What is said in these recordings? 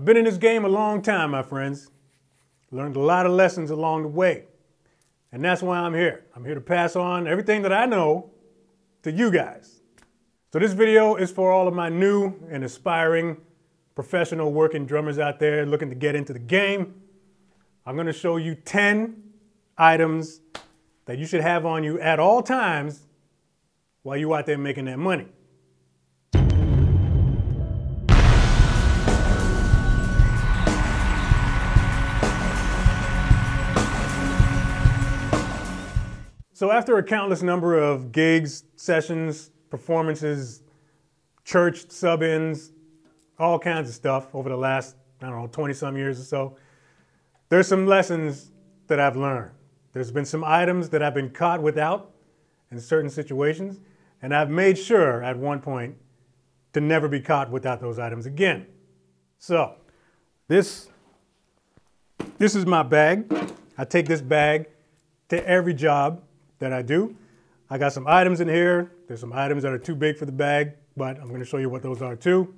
I've been in this game a long time, my friends. Learned a lot of lessons along the way. And that's why I'm here. I'm here to pass on everything that I know to you guys. So this video is for all of my new and aspiring professional working drummers out there looking to get into the game. I'm gonna show you 10 items that you should have on you at all times while you're out there making that money. So after a countless number of gigs, sessions, performances, church sub-ins, all kinds of stuff over the last, I don't know, 20 some years or so, there's some lessons that I've learned. There's been some items that I've been caught without in certain situations, and I've made sure at one point to never be caught without those items again. So, this, this is my bag. I take this bag to every job that I do. I got some items in here. There's some items that are too big for the bag, but I'm gonna show you what those are too.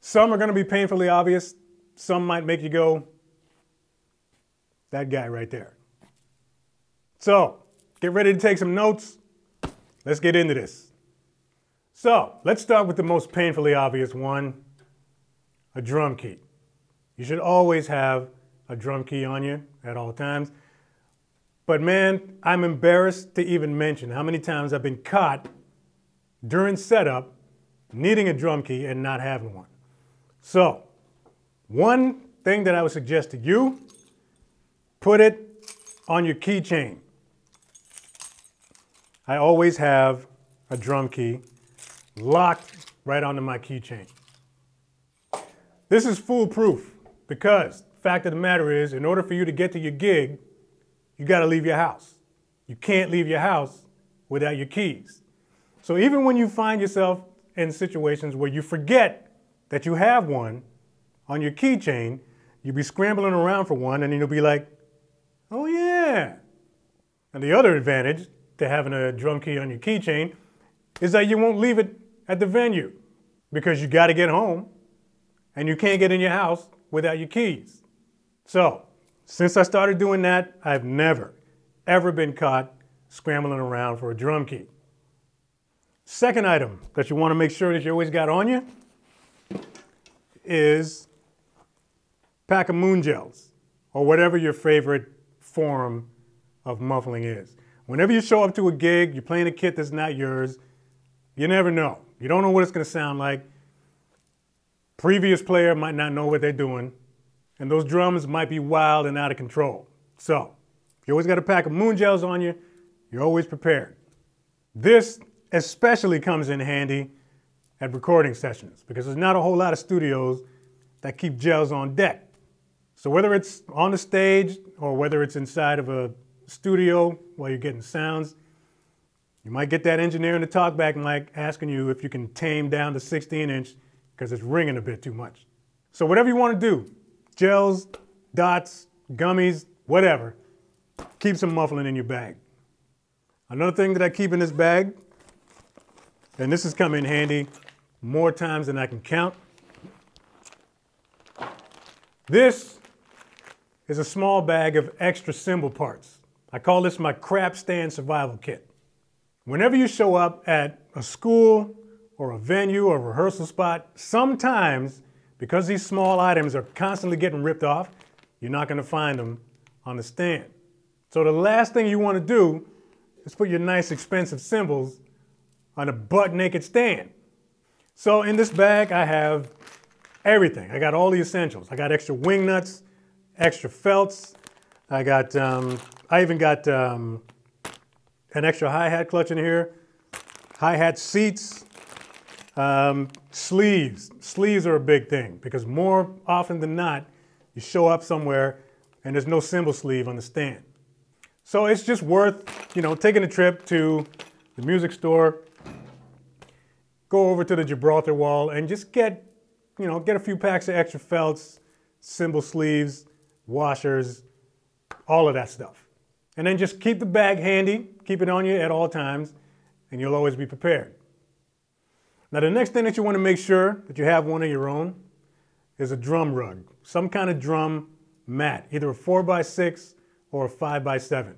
Some are gonna be painfully obvious. Some might make you go, that guy right there. So, get ready to take some notes. Let's get into this. So, let's start with the most painfully obvious one, a drum key. You should always have a drum key on you at all times. But man, I'm embarrassed to even mention how many times I've been caught during setup needing a drum key and not having one. So, one thing that I would suggest to you, put it on your keychain. I always have a drum key locked right onto my keychain. This is foolproof because fact of the matter is, in order for you to get to your gig, you got to leave your house. You can't leave your house without your keys. So even when you find yourself in situations where you forget that you have one on your keychain, you'll be scrambling around for one and you'll be like, oh yeah. And the other advantage to having a drum key on your keychain is that you won't leave it at the venue because you got to get home and you can't get in your house without your keys. So since I started doing that, I've never, ever been caught scrambling around for a drum key. Second item that you want to make sure that you always got on you is pack of moon gels or whatever your favorite form of muffling is. Whenever you show up to a gig, you're playing a kit that's not yours, you never know. You don't know what it's going to sound like. Previous player might not know what they're doing and those drums might be wild and out of control. So, you always got a pack of moon gels on you, you're always prepared. This especially comes in handy at recording sessions because there's not a whole lot of studios that keep gels on deck. So whether it's on the stage or whether it's inside of a studio while you're getting sounds, you might get that engineer in the talkback mic asking you if you can tame down the 16 inch because it's ringing a bit too much. So whatever you want to do, gels, dots, gummies, whatever. Keep some muffling in your bag. Another thing that I keep in this bag, and this has come in handy more times than I can count. This is a small bag of extra cymbal parts. I call this my crap stand survival kit. Whenever you show up at a school or a venue or a rehearsal spot, sometimes because these small items are constantly getting ripped off, you're not going to find them on the stand. So the last thing you want to do is put your nice expensive cymbals on a butt naked stand. So in this bag, I have everything. I got all the essentials. I got extra wing nuts, extra felts. I got, um, I even got um, an extra hi-hat clutch in here, hi-hat seats, um, sleeves. Sleeves are a big thing because more often than not, you show up somewhere and there's no cymbal sleeve on the stand. So it's just worth, you know, taking a trip to the music store, go over to the Gibraltar wall and just get, you know, get a few packs of extra felts, cymbal sleeves, washers, all of that stuff. And then just keep the bag handy, keep it on you at all times, and you'll always be prepared. Now the next thing that you want to make sure that you have one of your own is a drum rug, some kind of drum mat, either a 4x6 or a 5x7.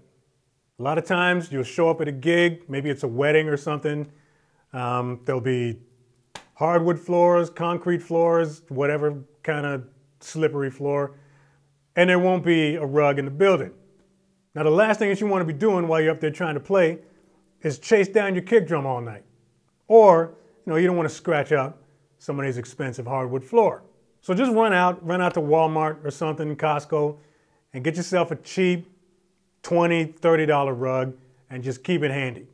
A lot of times you'll show up at a gig, maybe it's a wedding or something. Um, there'll be hardwood floors, concrete floors, whatever kind of slippery floor, and there won't be a rug in the building. Now, the last thing that you want to be doing while you're up there trying to play is chase down your kick drum all night. Or, you know, you don't want to scratch up somebody's expensive hardwood floor. So just run out, run out to Walmart or something, Costco, and get yourself a cheap $20, $30 rug and just keep it handy.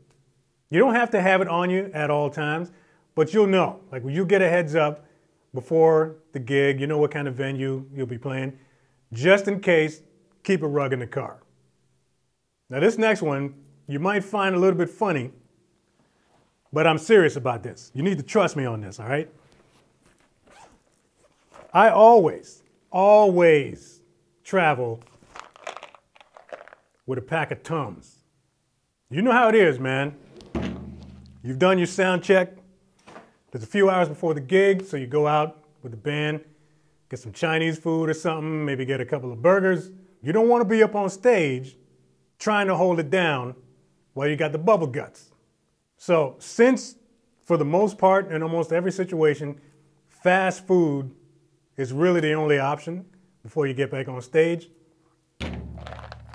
You don't have to have it on you at all times, but you'll know. Like when you get a heads up before the gig, you know what kind of venue you'll be playing. Just in case, keep a rug in the car. Now this next one, you might find a little bit funny, but I'm serious about this. You need to trust me on this, all right? I always, always travel with a pack of Tums. You know how it is, man. You've done your sound check. There's a few hours before the gig, so you go out with the band, get some Chinese food or something, maybe get a couple of burgers. You don't want to be up on stage trying to hold it down while you got the bubble guts. So, since for the most part, in almost every situation, fast food is really the only option before you get back on stage.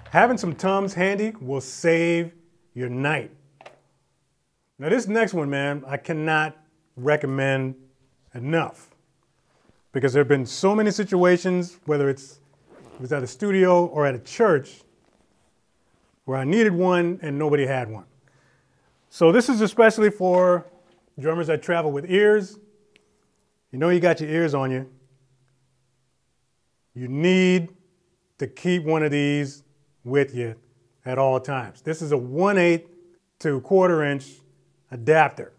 Having some Tums handy will save your night. Now this next one, man, I cannot recommend enough because there have been so many situations, whether it's it was at a studio or at a church, where I needed one and nobody had one. So this is especially for drummers that travel with ears. You know you got your ears on you. You need to keep one of these with you at all times. This is a 1 8 to quarter inch adapter.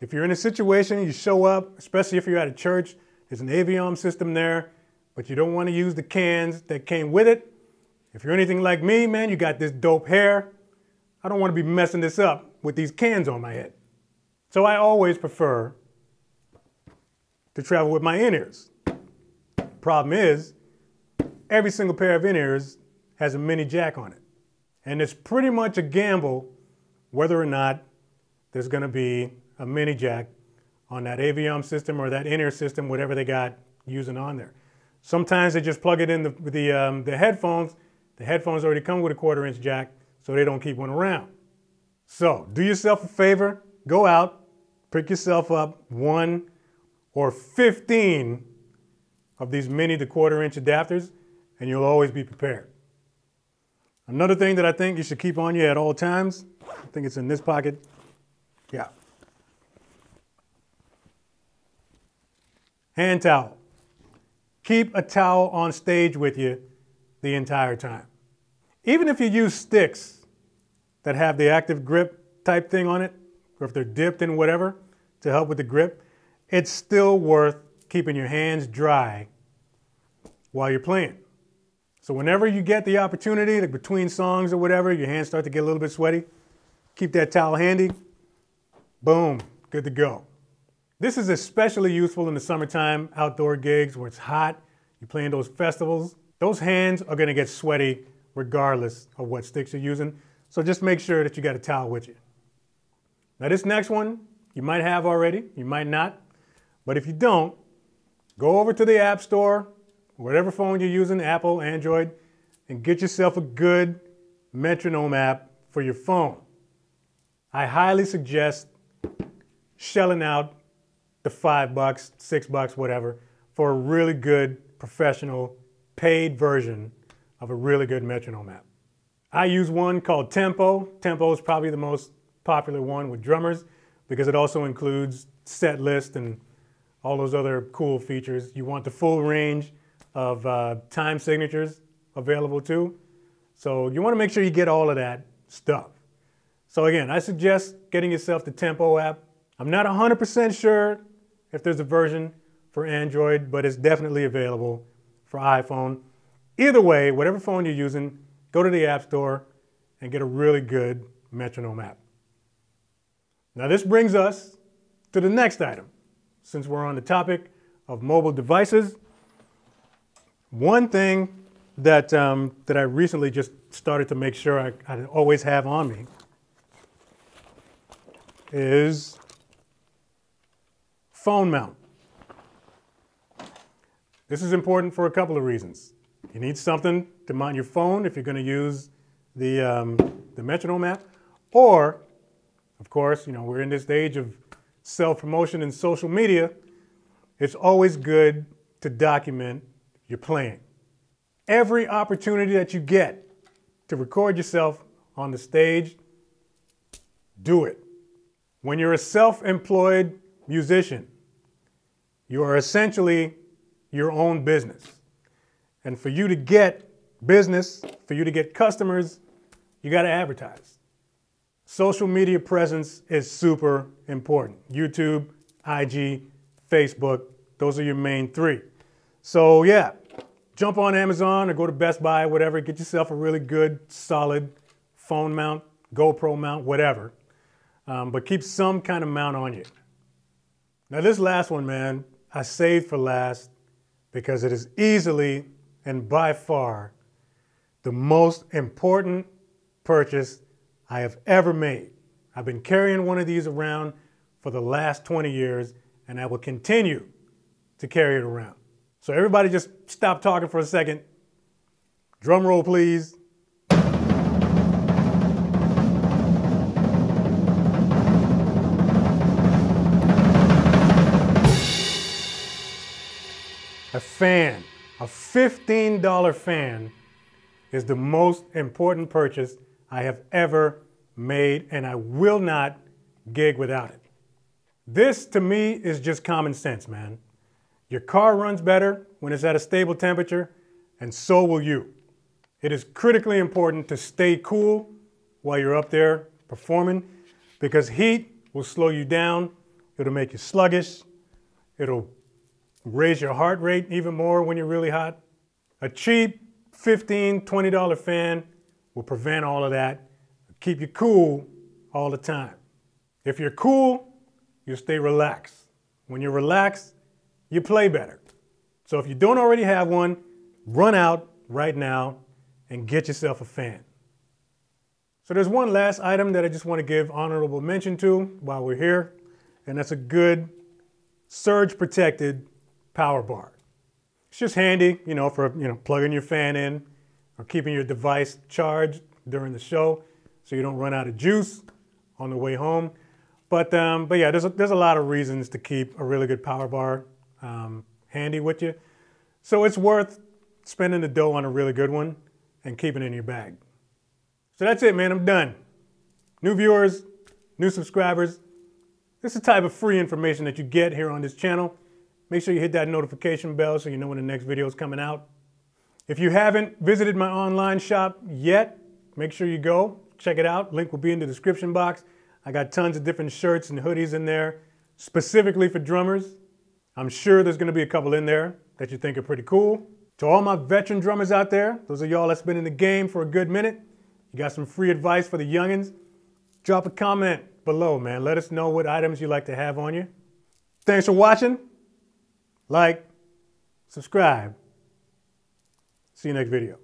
If you're in a situation, you show up, especially if you're at a church, there's an Aviom system there, but you don't want to use the cans that came with it. If you're anything like me, man, you got this dope hair. I don't want to be messing this up with these cans on my head. So I always prefer to travel with my in-ears. Problem is, every single pair of in-ears has a mini jack on it. And it's pretty much a gamble whether or not there's gonna be a mini jack on that Aviom system or that in-ear system, whatever they got using on there. Sometimes they just plug it in the, the, um, the headphones. The headphones already come with a quarter inch jack, so they don't keep one around. So do yourself a favor, go out, pick yourself up one or 15 of these mini to quarter inch adapters and you'll always be prepared. Another thing that I think you should keep on you at all times, I think it's in this pocket. Yeah. Hand towel. Keep a towel on stage with you the entire time. Even if you use sticks that have the active grip type thing on it, or if they're dipped in whatever to help with the grip, it's still worth keeping your hands dry while you're playing. So whenever you get the opportunity, like between songs or whatever, your hands start to get a little bit sweaty, keep that towel handy, boom, good to go. This is especially useful in the summertime outdoor gigs where it's hot, you're playing those festivals. Those hands are gonna get sweaty regardless of what sticks you're using. So just make sure that you got a towel with you. Now this next one, you might have already, you might not, but if you don't, go over to the App Store, whatever phone you're using, Apple, Android, and get yourself a good metronome app for your phone. I highly suggest shelling out the five bucks, six bucks, whatever, for a really good professional paid version of a really good metronome app. I use one called Tempo. Tempo is probably the most popular one with drummers because it also includes set list and all those other cool features. You want the full range of uh, time signatures available too. So you want to make sure you get all of that stuff. So again, I suggest getting yourself the Tempo app. I'm not 100% sure if there's a version for Android, but it's definitely available for iPhone. Either way, whatever phone you're using, go to the App Store and get a really good metronome app. Now this brings us to the next item, since we're on the topic of mobile devices. One thing that, um, that I recently just started to make sure I, I always have on me is phone mount. This is important for a couple of reasons. You need something to mount your phone if you're going to use the, um, the metronome app, or, of course, you know, we're in this age of self-promotion and social media. It's always good to document your playing. Every opportunity that you get to record yourself on the stage, do it. When you're a self-employed musician, you are essentially your own business. And for you to get business, for you to get customers, you got to advertise. Social media presence is super important. YouTube, IG, Facebook, those are your main three. So yeah, jump on Amazon or go to Best Buy, whatever, get yourself a really good, solid phone mount, GoPro mount, whatever. Um, but keep some kind of mount on you. Now this last one, man, I saved for last because it is easily and by far the most important purchase I have ever made. I've been carrying one of these around for the last 20 years and I will continue to carry it around. So everybody just stop talking for a second. Drum roll, please. A fan, a $15 fan is the most important purchase I have ever made, and I will not gig without it. This to me is just common sense, man. Your car runs better when it's at a stable temperature, and so will you. It is critically important to stay cool while you're up there performing because heat will slow you down, it'll make you sluggish, it'll raise your heart rate even more when you're really hot. A cheap $15, $20 fan will prevent all of that, keep you cool all the time. If you're cool, you stay relaxed. When you're relaxed, you play better. So if you don't already have one, run out right now and get yourself a fan. So there's one last item that I just want to give honorable mention to while we're here, and that's a good surge protected power bar. It's just handy, you know, for you know plugging your fan in or keeping your device charged during the show so you don't run out of juice on the way home. But um, but yeah, there's a, there's a lot of reasons to keep a really good power bar um, handy with you. So it's worth spending the dough on a really good one and keeping it in your bag. So that's it, man. I'm done. New viewers, new subscribers. This is the type of free information that you get here on this channel. Make sure you hit that notification bell so you know when the next video is coming out. If you haven't visited my online shop yet, make sure you go. Check it out. Link will be in the description box. I got tons of different shirts and hoodies in there specifically for drummers. I'm sure there's going to be a couple in there that you think are pretty cool. To all my veteran drummers out there, those of y'all that's been in the game for a good minute, you got some free advice for the youngins, drop a comment below, man. Let us know what items you like to have on you. Thanks for watching. Like, subscribe. See you next video.